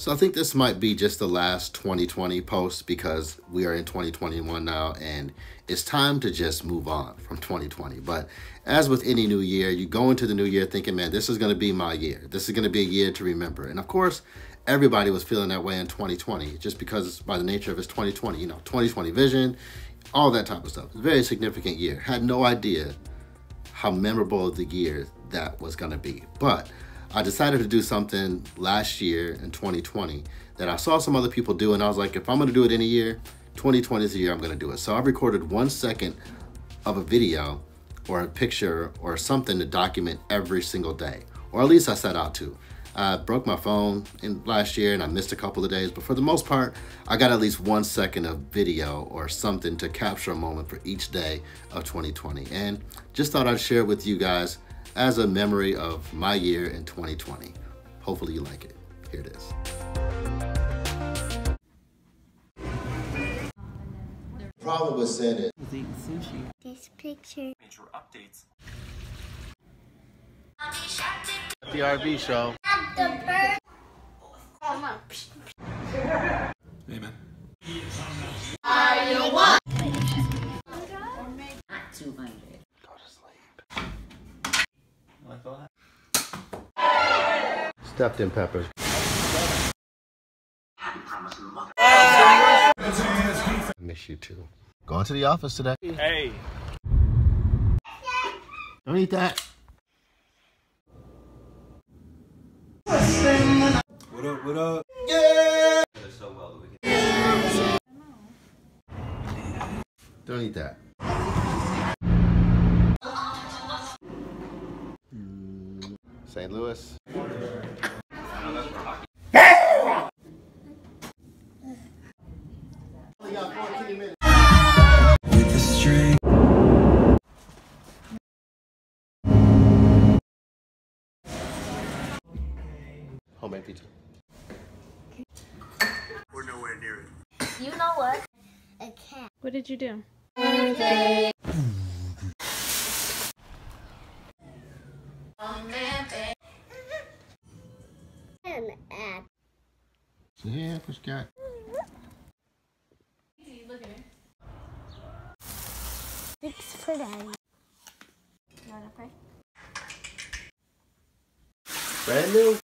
So I think this might be just the last 2020 post because we are in 2021 now and it's time to just move on from 2020. But as with any new year, you go into the new year thinking, man, this is going to be my year. This is going to be a year to remember. And of course, everybody was feeling that way in 2020 just because by the nature of it's 2020, you know, 2020 vision, all that type of stuff. very significant year. Had no idea how memorable the year that was going to be. But I decided to do something last year in 2020 that I saw some other people do, and I was like, if I'm gonna do it in a year, 2020 is the year I'm gonna do it. So I recorded one second of a video or a picture or something to document every single day, or at least I set out to. I broke my phone in last year and I missed a couple of days, but for the most part, I got at least one second of video or something to capture a moment for each day of 2020. And just thought I'd share with you guys as a memory of my year in 2020. Hopefully you like it. Here it is. Problem with Senate. This picture. Major updates. The RV show. Hey, man. Not Stuffed in peppers. I miss you too. Going to the office today. Hey. Don't eat that. What up, what up? Yeah! Don't eat that. Mm, St. Louis. Homemade pizza. You know what? A cat. What did you do? An app. Yeah, push cat. Six for daddy. You wanna pray? Brand new.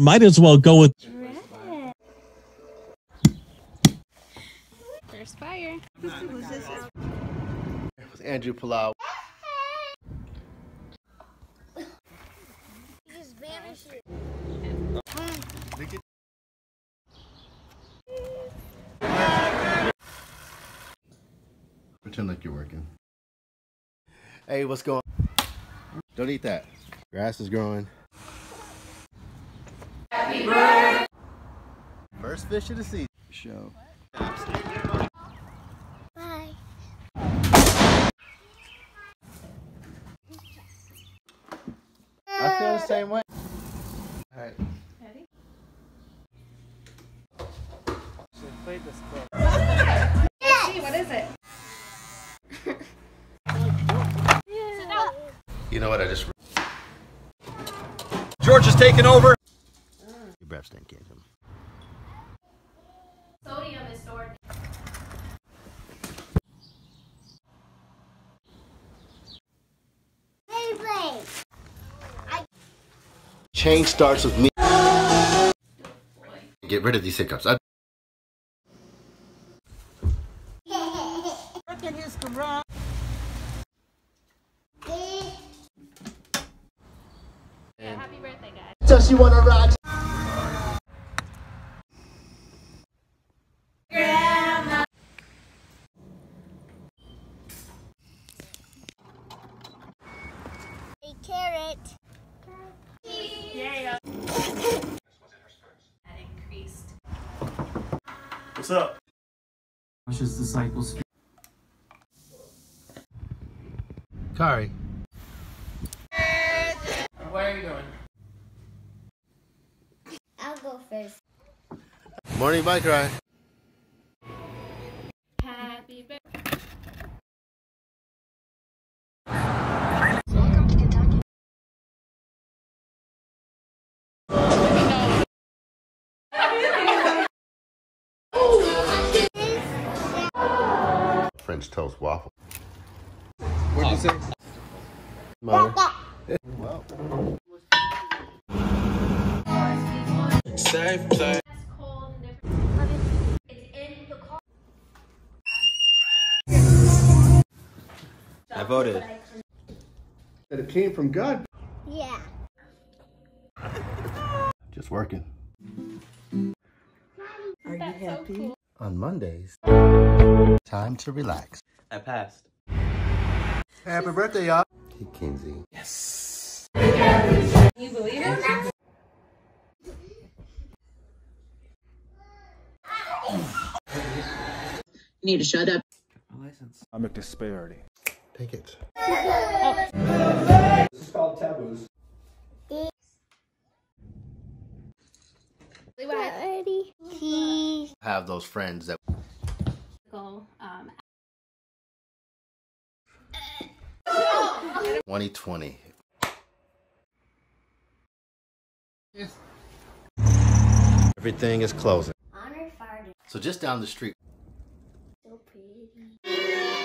Might as well go with First fire. It was Andrew Palau. You just vanished it. Pretend like you're working. Hey, what's going on? Don't eat that. Grass is growing. First fish of the season. Show. Bye. I feel the same way. All right. See, what is it? You know what? I just. George is taking over. Your breath stink, Kingdom. Sodium is stored. Change starts with me. Get rid of these hiccups. I Yeah, happy birthday, guys. Just you wanna ride. What's up? His disciples. Kari. Where are you going? I'll go first. Morning bike ride. French toast waffle. What'd you say? Mother. Safe play. That's cold and different. It's in the car. I voted. That it came from God. Yeah. Just working. Are you happy? On Mondays, time to relax. I passed. Happy birthday, y'all. Hey, Kinsey. Yes. You believe it? You need to shut up. My license. I'm a disparity. Take it. This is called taboos. Ready? Have those friends that um, 2020. Everything is closing. So just down the street, So pretty.